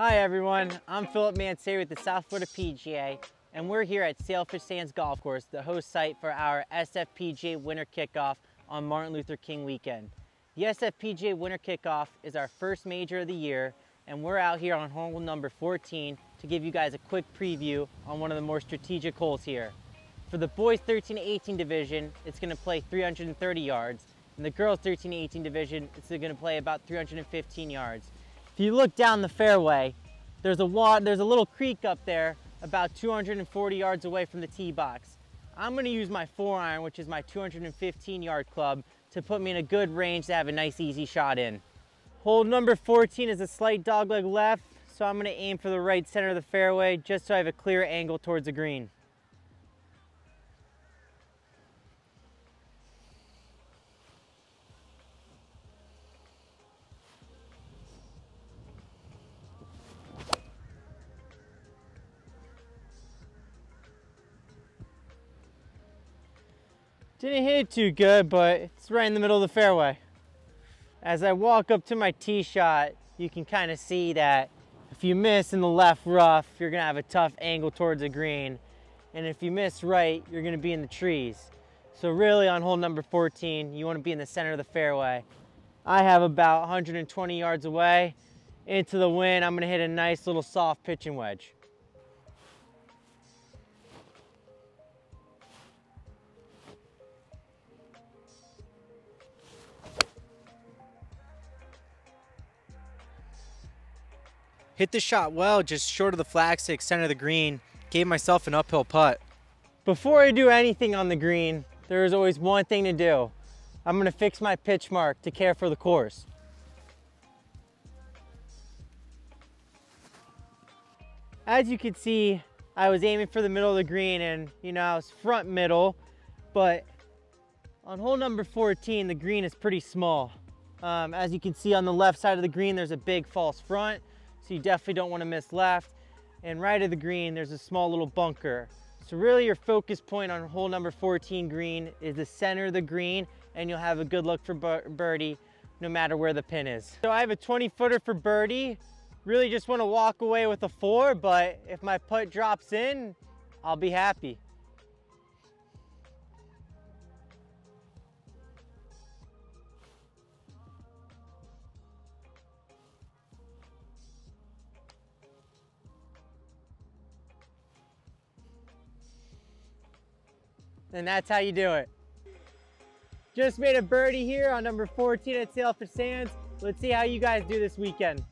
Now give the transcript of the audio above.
Hi everyone, I'm Phillip Manceri with the South Florida PGA and we're here at Sailfish Sands Golf Course, the host site for our SFPGA Winter Kickoff on Martin Luther King weekend. The SFPGA Winter Kickoff is our first major of the year and we're out here on hole number 14 to give you guys a quick preview on one of the more strategic holes here. For the boys 13 to 18 division, it's going to play 330 yards. and the girls 13 to 18 division, it's going to play about 315 yards. If you look down the fairway, there's a, there's a little creek up there about 240 yards away from the tee box. I'm gonna use my four iron, which is my 215 yard club, to put me in a good range to have a nice easy shot in. Hole number 14 is a slight dogleg left, so I'm gonna aim for the right center of the fairway just so I have a clear angle towards the green. Didn't hit it too good, but it's right in the middle of the fairway. As I walk up to my tee shot, you can kind of see that if you miss in the left rough, you're gonna have a tough angle towards the green. And if you miss right, you're gonna be in the trees. So really on hole number 14, you wanna be in the center of the fairway. I have about 120 yards away into the wind. I'm gonna hit a nice little soft pitching wedge. Hit the shot well, just short of the flagstick, center of the green. Gave myself an uphill putt. Before I do anything on the green, there is always one thing to do. I'm gonna fix my pitch mark to care for the course. As you can see, I was aiming for the middle of the green and you know, I was front middle, but on hole number 14, the green is pretty small. Um, as you can see on the left side of the green, there's a big false front. So you definitely don't want to miss left. And right of the green, there's a small little bunker. So really your focus point on hole number 14 green is the center of the green and you'll have a good look for birdie no matter where the pin is. So I have a 20 footer for birdie. Really just want to walk away with a four, but if my putt drops in, I'll be happy. And that's how you do it. Just made a birdie here on number 14 at Sailfish Sands. Let's see how you guys do this weekend.